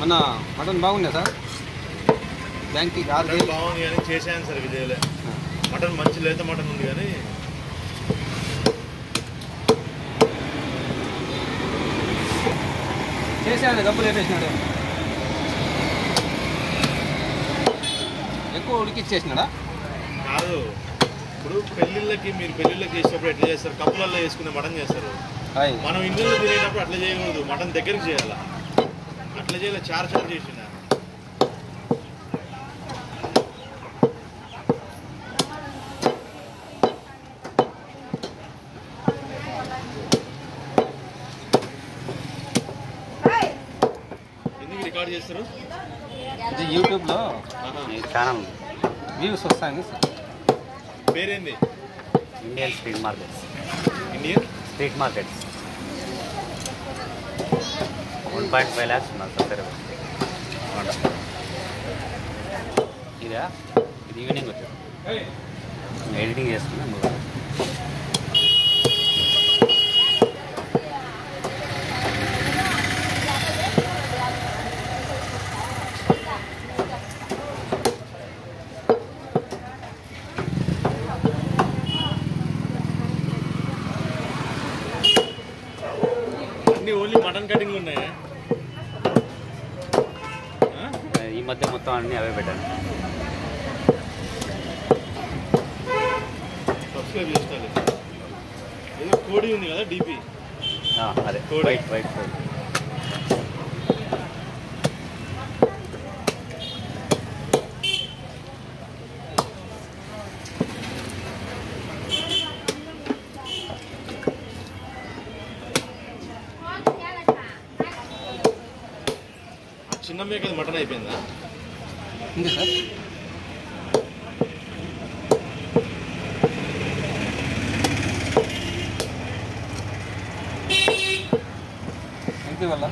మన మటన్ బాగుందా సార్? బ్యాంక్కి మటన్ బాగుంది కానీ చేశాను సార్ విజయలే మటన్ మంచి లేత మటన్ ఉంది కానీ చేసాడు గబ్బులు వేపేసినాడు ఎక్కువ ఉడికిచ్చేసినాడా? కాదు. ఇప్పుడు పెళ్ళిళ్ళకి మీరు పెళ్ళిళ్ళకి చేసేటప్పుడు ఎట్లా చేస్తారు? కప్పులలో వేసుకునే మటన్ చేస్తారు. మనం ఇంట్లో తినేటప్పుడు అట్లా చేయకూడదు. మటన్ దగ్గరికి చేయాలా? అట్లా చేయాలి? చార్ చార్ చేసిన. రికార్డ్ చేస్తారు? ఇది యూట్యూబ్లో ఛానల్. వ్యూస్ వస్తాయని పేరేంది? Indian street markets Indian street markets one point five lakhs ఉన్నారు సబ్స్క్రైబర్ ఇదా? ఇది ఈవినింగ్ వచ్చారు ఎడిటింగ్ చేసుకున్నా అన్ని ఓన్లీ మటన్ కటింగ్లు ఉన్నాయా ఆ? ఈ మధ్య మొత్తం అన్నీ అవే పెట్టాను సబ్స్క్రైబ్ చేసుకోవాలి ఏదో కోడి ఉంది కదా డిపి ఆ, అదే కోడి. వైట్ వైట్ చిన్న మేకది మటన్ అయిపోయిందా ఉంది సార్ ఎంత వల్ల